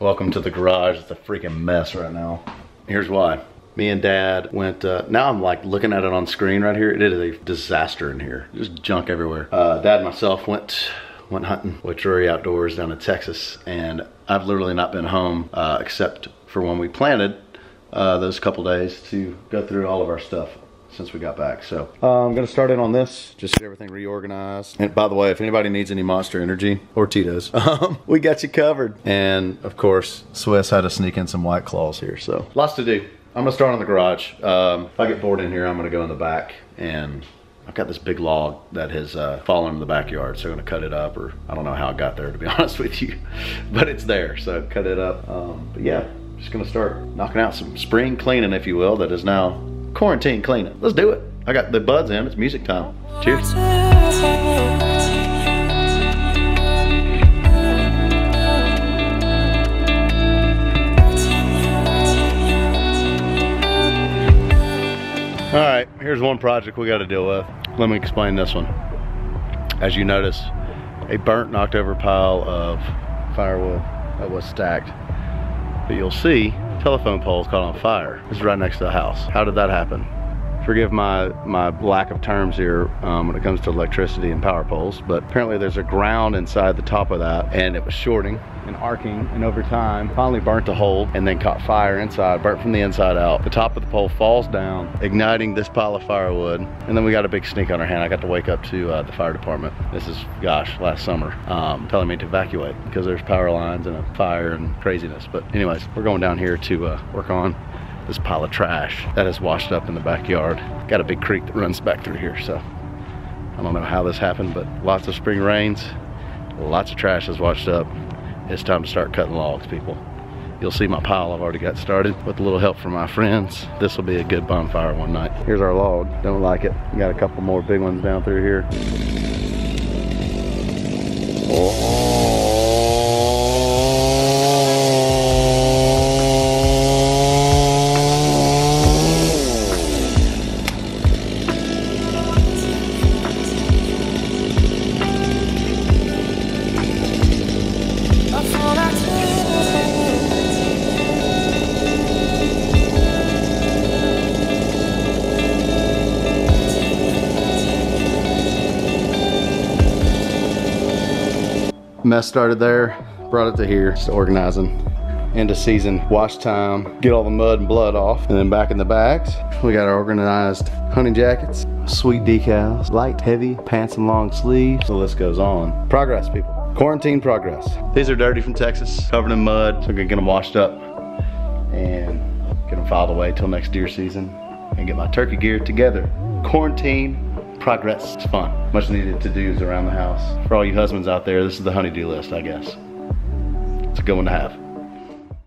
Welcome to the garage. It's a freaking mess right now. Here's why. Me and dad went, uh, now I'm like looking at it on screen right here. It is a disaster in here. Just junk everywhere. Uh, dad and myself went went hunting with Drury Outdoors down in Texas and I've literally not been home uh, except for when we planted uh, those couple days to go through all of our stuff since we got back. So uh, I'm gonna start in on this, just get everything reorganized. And by the way, if anybody needs any Monster Energy or Tito's, um, we got you covered. And of course, Swiss had to sneak in some White Claws here, so lots to do. I'm gonna start on the garage. Um, if I get bored in here, I'm gonna go in the back and I've got this big log that has uh, fallen in the backyard, so I'm gonna cut it up, or I don't know how it got there, to be honest with you, but it's there, so cut it up. Um, but yeah, just gonna start knocking out some spring cleaning, if you will, that is now quarantine cleaning. Let's do it. I got the buds in, it's music time. Cheers. All right, here's one project we got to deal with. Let me explain this one. As you notice, a burnt, knocked over pile of firewood that was stacked. But you'll see telephone poles caught on fire. Is right next to the house. How did that happen? Forgive my, my lack of terms here um, when it comes to electricity and power poles, but apparently there's a ground inside the top of that and it was shorting and arcing and over time finally burnt a hole and then caught fire inside, burnt from the inside out. The top of the pole falls down, igniting this pile of firewood. And then we got a big snake on our hand. I got to wake up to uh, the fire department. This is, gosh, last summer, um, telling me to evacuate because there's power lines and a fire and craziness. But anyways, we're going down here to uh, work on this pile of trash that is washed up in the backyard. Got a big creek that runs back through here, so I don't know how this happened, but lots of spring rains, lots of trash is washed up. It's time to start cutting logs, people. You'll see my pile I've already got started with a little help from my friends. This will be a good bonfire one night. Here's our log, don't like it. Got a couple more big ones down through here. Oh. Mess started there, brought it to here, just organizing. End of season wash time, get all the mud and blood off. And then back in the bags, we got our organized hunting jackets, sweet decals, light, heavy, pants and long sleeves. The list goes on. Progress, people. Quarantine progress. These are dirty from Texas, covered in mud. So we're gonna get them washed up and get them filed away till next deer season and get my turkey gear together. Quarantine progress. It's fun. Much needed to do's around the house. For all you husbands out there, this is the honeydew list, I guess. It's a good one to have.